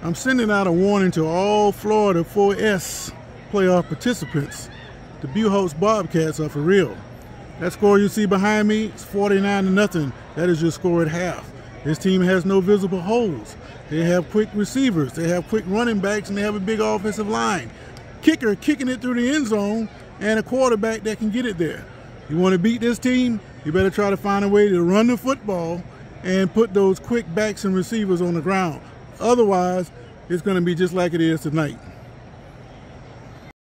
I'm sending out a warning to all Florida 4S playoff participants. The Buchholz Bobcats are for real. That score you see behind me is 49 to nothing. That is your score at half. This team has no visible holes. They have quick receivers. They have quick running backs, and they have a big offensive line. Kicker kicking it through the end zone, and a quarterback that can get it there. You want to beat this team? You better try to find a way to run the football and put those quick backs and receivers on the ground. Otherwise, it's going to be just like it is tonight.